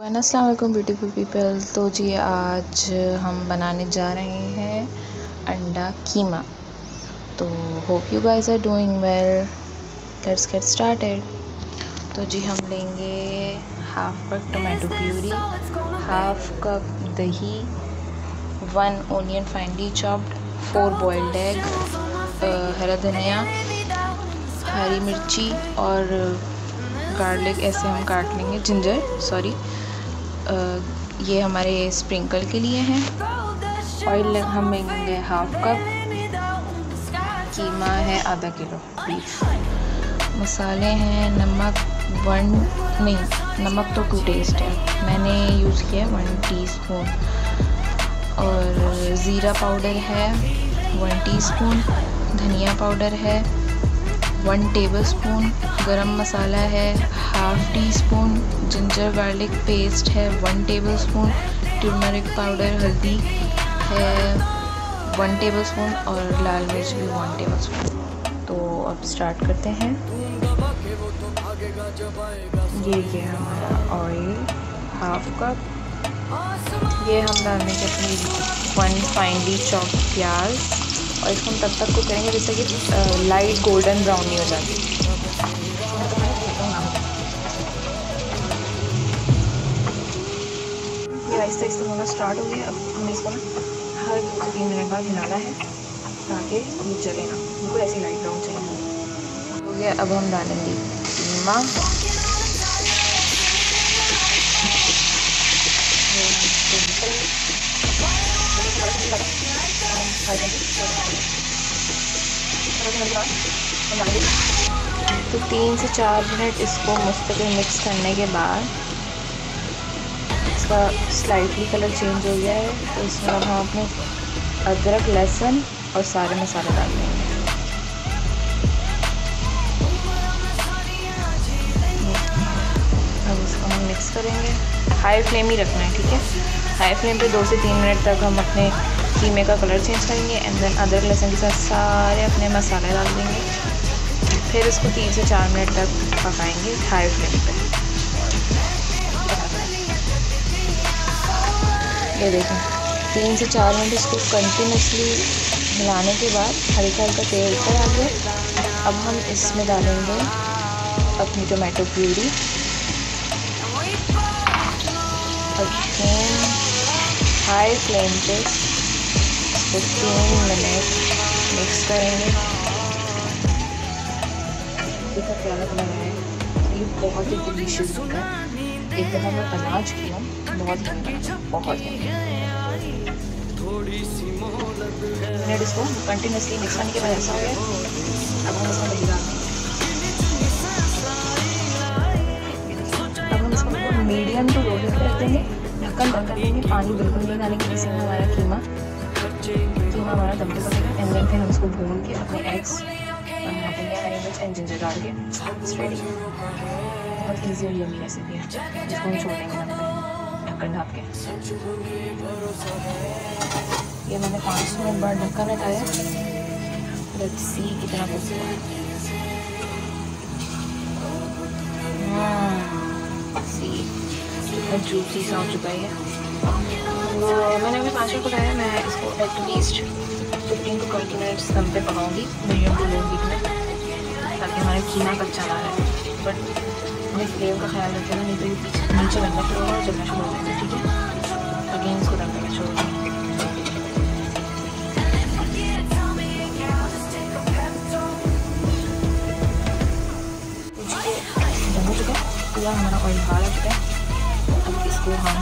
Aslam beautiful people तो जी, आज हम बनाने जा रहे हैं अंडा कीमा। तो hope you guys are doing well let's get started तो जी, हम लेंगे half cup tomato puree half cup दही one onion finely chopped four boiled egg हरा धनिया, हरी मिर्ची और गार्लिक ऐसे हम काट लेंगे जिंजर सॉरी ये हमारे स्प्रिंकल के लिए हैं। ऑयल हम लेंगे हाफ़ कप कीमा है आधा किलो बीफ मसाले हैं नमक वन नहीं, नमक तो टू टेस्ट है। मैंने यूज़ किया वन टीस्पून और ज़ीरा पाउडर है वन टीस्पून धनिया पाउडर है। One tablespoon garam masala है half teaspoon ginger garlic paste है one tablespoon turmeric powder हल्दी है वन टेबल स्पून और लाल मिर्च भी वन टेबल स्पून तो अब स्टार्ट करते हैं. ये ये हमारा ऑयल हाफ़ कप ये हम डालेंगे अपनी वन फाइनली चॉप प्याज. और इसको हम तब तक को करेंगे जैसे कि लाइट गोल्डन ब्राउन नहीं हो जाती। आहिस्ता आहिस्ता स्टार्ट हो गया। अब हमें इसको ना हर तीन मिनट बाद हिलाना है, ताकि ये जले ना। बिल्कुल ऐसी लाइट ब्राउन चाहिए। हो गया, अब हम डालेंगे कीमा। तो तीन से चार मिनट इसको मुस्तकिल मिक्स करने के बाद इसका स्लाइटली कलर चेंज हो गया है। तो इसमें हम अपने अदरक, लहसुन और सारे मसाले डाल देंगे। अब इसको हम मिक्स करेंगे। हाई फ्लेम ही रखना है, ठीक है? हाई फ्लेम पे दो से तीन मिनट तक हम अपने कीमे का कलर चेंज करेंगे एंड देन अदरक लहसुन के साथ सारे अपने मसाले डाल देंगे। फिर इसको तीन से चार मिनट तक पकाएँगे हाई फ्लेम पे। ये देखें तीन से चार मिनट इसको कंटिन्यूसली मिलाने के बाद हल्का हल्का तेल ऊपर आ गया। अब हम इसमें डालेंगे अपनी टोमेटो प्यूरी हाई फ्लेम पे फिफ्टीन मिनट मिक्स करेंगे लग है ये बहुत ही डिलीशियस होता है एक मैं हूँ बहुत ही बहुत ही मिनट इसको कंटिन्यूसली मिक्स करने के बाद ऐसा हो गया अब हम इसमें मीडियम टू लो कर देंगे ढक्कन देंगे पानी बिल्कुल नहीं डालेंगे जिससे हमारा कीमा कीमा हमारा दम पे एंड देन फिर हम इसको भून के अपने एग्स डाल बहुत ईजी रेसिपी है ये मैंने पाँच मिनट बाद ढक्कन हटाया। सी कितना कुछ सी जूसी सा हो चुका है मैंने अभी पाँच मिनट पकाया मैं इसको at least fifteen to twenty minutes दम पे पकाऊँगी मीडियम टू लो हीट में, ताकि हमारा कीमा कच्चा ना रहे। बट हमें फ्लेम का ख्याल रखेगा नहीं तो नीचे बनना शुरू होगा जलना शुरू हो जाएगा ठीक है? अगेन इसको दम पे छोड़ पूरा हमारा ऑयल आ चुका है। अब इसको हम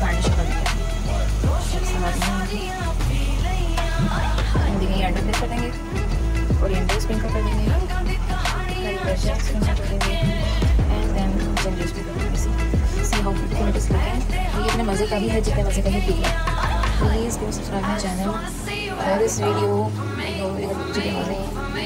गार्निश कर देंगे स्प्रिंकल कर देंगे मिर्च स्प्रिंकल कर देंगे इतने मज़े का भी है जितने मज़े का ही P please do subscribe my channel और इस वीडियो and I